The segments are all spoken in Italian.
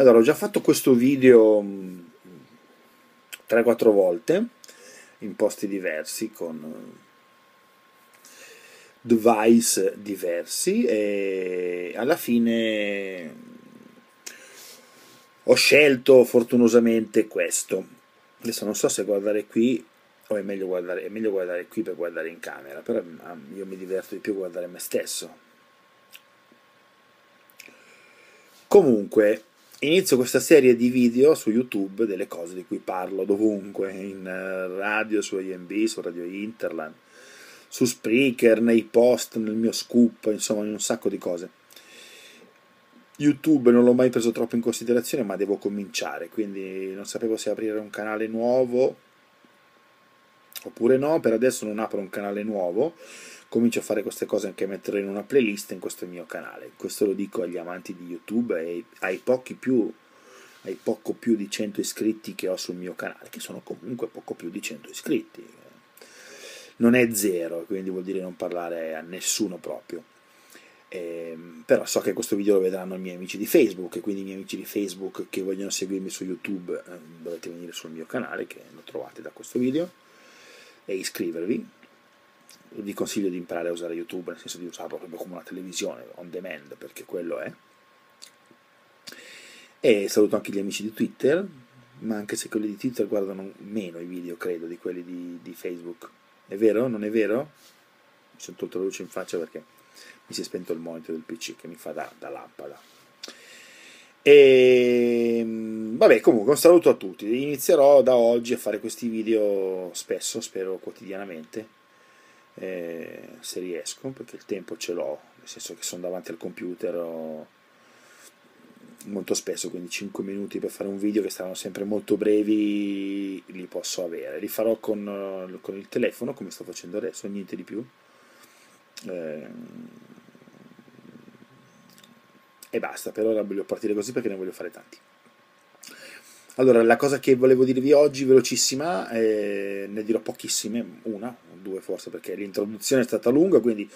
Allora, ho già fatto questo video 3-4 volte in posti diversi con device diversi e alla fine ho scelto fortunosamente questo. Adesso non so se guardare qui o è meglio guardare, è meglio guardare qui per guardare in camera, però io mi diverto di più guardare me stesso. Comunque, inizio questa serie di video su YouTube delle cose di cui parlo dovunque, in radio, su IMB, su Radio Interland, su Spreaker, nei post, nel mio scoop, insomma in un sacco di cose. YouTube non l'ho mai preso troppo in considerazione, ma devo cominciare, quindi non sapevo se aprire un canale nuovo oppure no, per adesso non apro un canale nuovo, comincio a fare queste cose anche metterle in una playlist in questo mio canale. Questo lo dico agli amanti di YouTube e ai pochi più ai poco più di 100 iscritti che ho sul mio canale, che sono comunque poco più di 100 iscritti. Non è zero, quindi vuol dire non parlare a nessuno proprio. Eh, però so che questo video lo vedranno i miei amici di Facebook e quindi i miei amici di Facebook che vogliono seguirmi su YouTube eh, dovete venire sul mio canale che lo trovate da questo video e iscrivervi. Vi consiglio di imparare a usare YouTube, nel senso di usarlo proprio come una televisione on demand, perché quello è. E saluto anche gli amici di Twitter, ma anche se quelli di Twitter guardano meno i video, credo, di quelli di, di Facebook. È vero? Non è vero? Mi sono tolto la luce in faccia perché mi si è spento il monitor del PC che mi fa da, da lampada. E ehm, vabbè, comunque un saluto a tutti. Inizierò da oggi a fare questi video spesso, spero quotidianamente, eh, se riesco, perché il tempo ce l'ho, nel senso che sono davanti al computer molto spesso, quindi 5 minuti per fare un video che saranno sempre molto brevi, li posso avere. Li farò con, con il telefono, come sto facendo adesso, niente di più. Eh, e basta, per ora voglio partire così perché ne voglio fare tanti. Allora, la cosa che volevo dirvi oggi, velocissima, eh, ne dirò pochissime, una, due forse, perché l'introduzione è stata lunga, quindi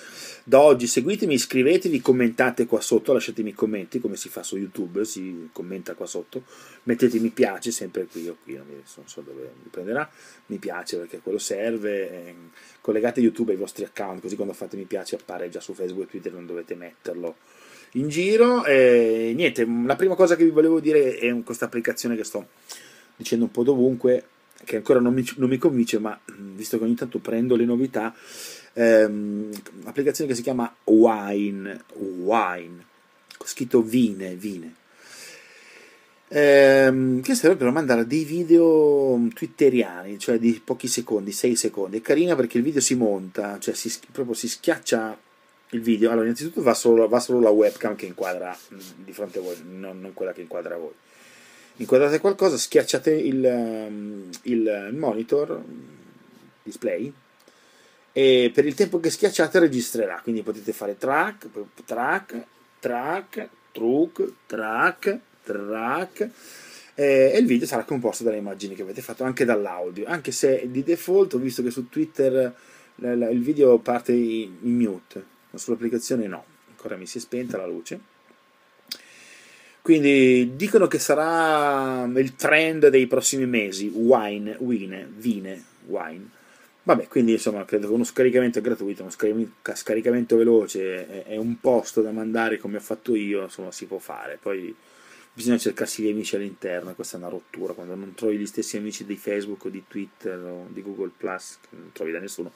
da oggi seguitemi, iscrivetevi, commentate qua sotto, lasciatemi commenti, come si fa su YouTube, si commenta qua sotto, mettete mi piace, sempre qui o qui, non, mi, non so dove mi prenderà, mi piace perché quello serve, eh, collegate YouTube ai vostri account, così quando fate mi piace appare già su Facebook e Twitter, non dovete metterlo in giro. E niente, la prima cosa che vi volevo dire è questa applicazione che sto dicendo un po' dovunque, che ancora non mi, non mi convince, ma visto che ogni tanto prendo le novità, ehm, un'applicazione che si chiama Wine, Wine, scritto Vine, Vine. Ehm, che serve per mandare dei video twitteriani, cioè di pochi secondi, 6 secondi. È carina perché il video si monta, cioè si, proprio si schiaccia il video, allora innanzitutto va solo, va solo la webcam che inquadra mm, di fronte a voi, non, non, quella che inquadra voi. Inquadrate qualcosa, schiacciate il, um, il monitor display e per il tempo che schiacciate registrerà, quindi potete fare track, track, track, truck, track, track e il video sarà composto dalle immagini che avete fatto, anche dall'audio, anche se di default ho visto che su Twitter il video parte in mute ma sull'applicazione no, ancora mi si è spenta la luce. Quindi dicono che sarà il trend dei prossimi mesi, wine, wine, vine, wine. Vabbè, quindi insomma, credo che uno scaricamento gratuito, uno scaricamento veloce e un posto da mandare come ho fatto io, insomma, si può fare. Poi bisogna cercarsi gli amici all'interno, questa è una rottura, quando non trovi gli stessi amici di Facebook o di Twitter o di Google Plus, non trovi da nessuno,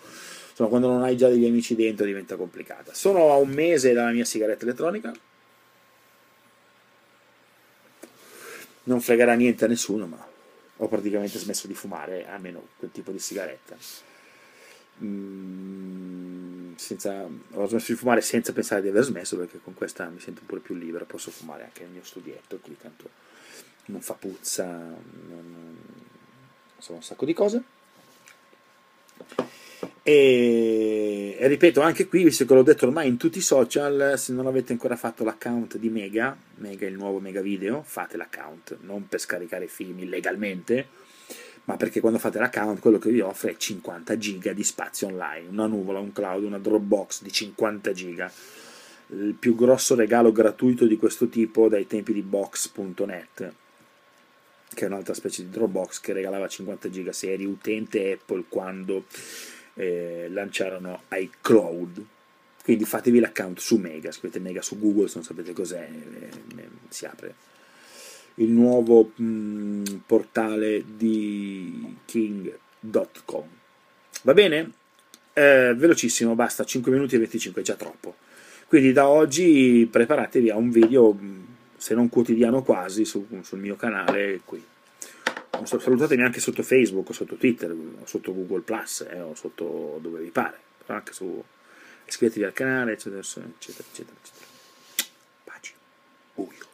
insomma quando non hai già degli amici dentro diventa complicata. Sono a un mese dalla mia sigaretta elettronica, non fregherà niente a nessuno, ma ho praticamente smesso di fumare, almeno quel tipo di sigaretta. Mm, senza, ho smesso di fumare senza pensare di aver smesso perché con questa mi sento pure più libero, posso fumare anche nel mio studietto, qui tanto non fa puzza, non, insomma un sacco di cose. E, e, ripeto anche qui, visto che l'ho detto ormai in tutti i social, se non avete ancora fatto l'account di Mega, Mega il nuovo Mega Video, fate l'account, non per scaricare film illegalmente, ma perché quando fate l'account quello che vi offre è 50 giga di spazio online, una nuvola, un cloud, una Dropbox di 50 giga. il più grosso regalo gratuito di questo tipo dai tempi di Box.net, che è un'altra specie di Dropbox che regalava 50 giga se eri utente Apple quando eh, lanciarono iCloud. Quindi fatevi l'account su Mega, scrivete Mega su Google se non sapete cos'è, eh, eh, si apre il nuovo mh, mm, portale di king.com. Va bene? Eh, velocissimo, basta, 5 minuti e 25, è già troppo. Quindi da oggi preparatevi a un video, mm, se non quotidiano quasi, su, sul mio canale qui salutatemi anche sotto Facebook, sotto Twitter, sotto Google Plus eh, o sotto dove vi pare, però anche su iscrivetevi al canale, eccetera, eccetera, eccetera. eccetera. Pace. Buio.